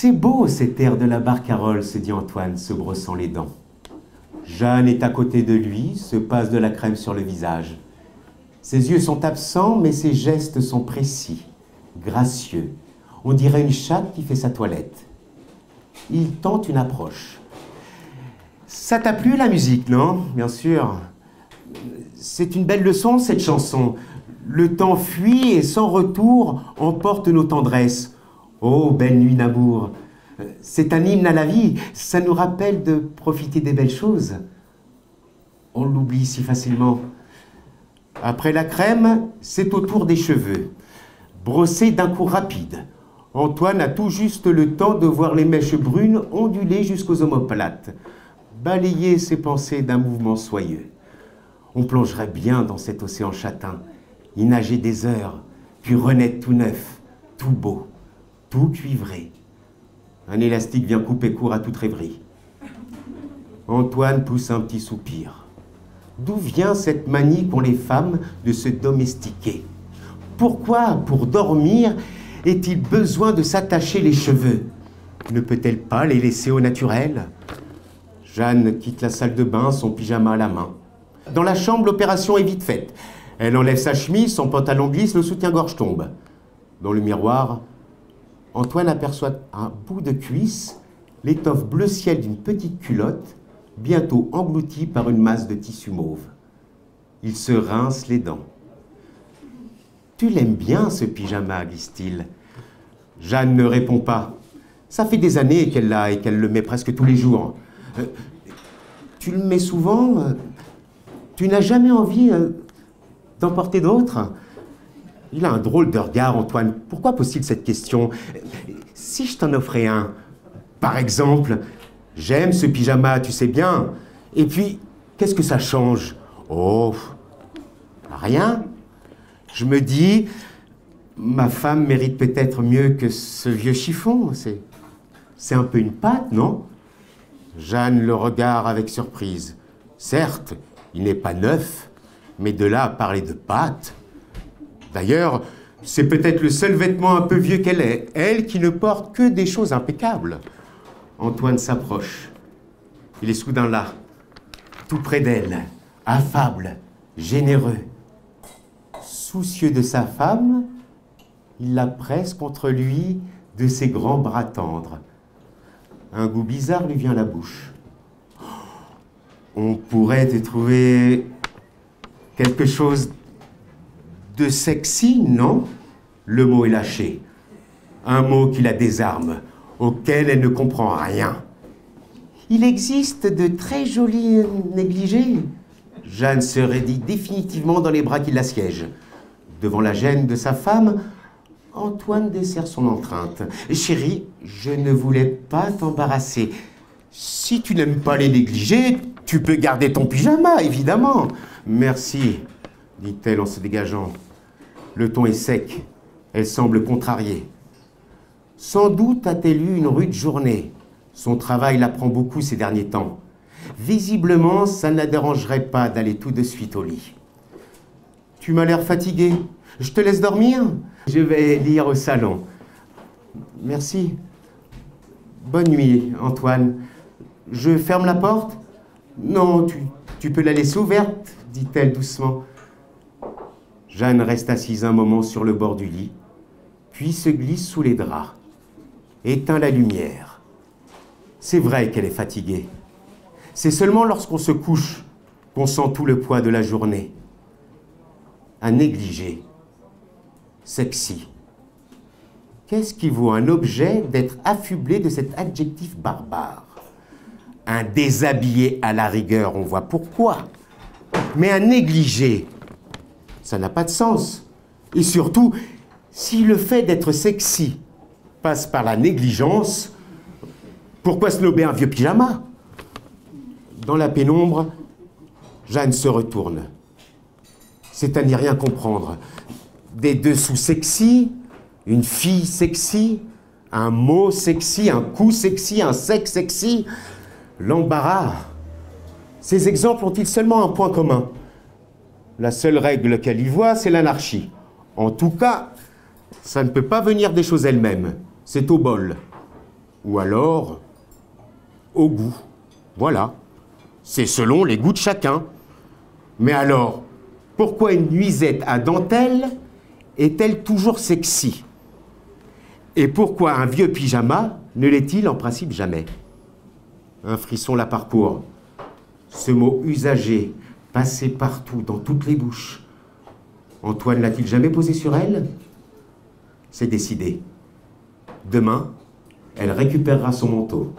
C'est beau cet air de la barcarolle, se dit Antoine, se brossant les dents. Jeanne est à côté de lui, se passe de la crème sur le visage. Ses yeux sont absents, mais ses gestes sont précis, gracieux. On dirait une chatte qui fait sa toilette. Il tente une approche. Ça t'a plu la musique, non? Bien sûr. C'est une belle leçon, cette chanson. Le temps fuit et sans retour emporte nos tendresses. Oh, belle nuit d'amour. C'est un hymne à la vie. Ça nous rappelle de profiter des belles choses. On l'oublie si facilement. Après la crème, c'est au tour des cheveux. Brossés d'un coup rapide. Antoine a tout juste le temps de voir les mèches brunes onduler jusqu'aux omoplates, balayer ses pensées d'un mouvement soyeux. On plongerait bien dans cet océan châtain, y nager des heures, puis renaître tout neuf, tout beau, tout cuivré. Un élastique vient couper court à toute rêverie. Antoine pousse un petit soupir. D'où vient cette manie qu'ont les femmes de se domestiquer? Pourquoi, pour dormir, est-il besoin de s'attacher les cheveux? Ne peut-elle pas les laisser au naturel? Jeanne quitte la salle de bain, son pyjama à la main. Dans la chambre, l'opération est vite faite. Elle enlève sa chemise, son pantalon glisse, le soutien-gorge tombe. Dans le miroir, Antoine aperçoit un bout de cuisse, l'étoffe bleu ciel d'une petite culotte, bientôt engloutie par une masse de tissu mauve. Il se rince les dents. Tu l'aimes bien, ce pyjama, glisse-t-il. Jeanne ne répond pas. Ça fait des années qu'elle l'a et qu'elle le met presque tous les jours. Euh, tu le mets souvent Tu n'as jamais envie euh, d'en porter d'autres? Il a un drôle de regard, Antoine. Pourquoi pose-t-il cette question? Si je t'en offrais un, par exemple, j'aime ce pyjama, tu sais bien. Et puis, qu'est-ce que ça change? Oh, rien. Je me dis, ma femme mérite peut-être mieux que ce vieux chiffon. C'est, c'est un peu une pâte, non? Jeanne le regarde avec surprise. Certes, il n'est pas neuf, mais de là à parler de pâte. D'ailleurs, c'est peut-être le seul vêtement un peu vieux qu'elle ait, elle qui ne porte que des choses impeccables. Antoine s'approche. Il est soudain là, tout près d'elle, affable, généreux. Soucieux de sa femme, il la presse contre lui de ses grands bras tendres. Un goût bizarre lui vient à la bouche. On pourrait te trouver quelque chose de sexy, non? Le mot est lâché. Un mot qui la désarme, auquel elle ne comprend rien. Il existe de très jolis négligés. Jeanne se raidit définitivement dans les bras qui l'assiègent. Devant la gêne de sa femme, Antoine dessert son empreinte. Chérie, je ne voulais pas t'embarrasser. Si tu n'aimes pas les négligés, tu peux garder ton pyjama, évidemment. Merci, dit-elle en se dégageant. Le ton est sec. Elle semble contrariée. Sans doute a-t-elle eu une rude journée. Son travail la prend beaucoup ces derniers temps. Visiblement, ça ne la dérangerait pas d'aller tout de suite au lit. Tu m'as l'air fatigué. Je te laisse dormir Je vais lire au salon. Merci. Bonne nuit, Antoine. Je ferme la porte Non, tu, tu peux la laisser ouverte, dit-elle doucement. Jeanne reste assise un moment sur le bord du lit, puis se glisse sous les draps, éteint la lumière. C'est vrai qu'elle est fatiguée. C'est seulement lorsqu'on se couche qu'on sent tout le poids de la journée. À négliger. Sexy. Qu'est-ce qui vaut un objet d'être affublé de cet adjectif barbare? Un déshabillé à la rigueur, on voit pourquoi. Mais un négligé, ça n'a pas de sens. Et surtout, si le fait d'être sexy passe par la négligence, pourquoi snober un vieux pyjama? Dans la pénombre, Jeanne se retourne. C'est à n'y rien comprendre. Des dessous sexy, une fille sexy, un mot sexy, un coup sexy, un sexe sexy, l'embarras. Ces exemples ont-ils seulement un point commun? La seule règle qu'elle y voit, c'est l'anarchie. En tout cas, ça ne peut pas venir des choses elles-mêmes. C'est au bol. Ou alors, au goût. Voilà. C'est selon les goûts de chacun. Mais alors, pourquoi une nuisette à dentelle est-elle toujours sexy? Et pourquoi un vieux pyjama ne l'est-il en principe jamais? Un frisson la parcourt. Ce mot usagé, passé partout, dans toutes les bouches. Antoine l'a-t-il jamais posé sur elle? C'est décidé. Demain, elle récupérera son manteau.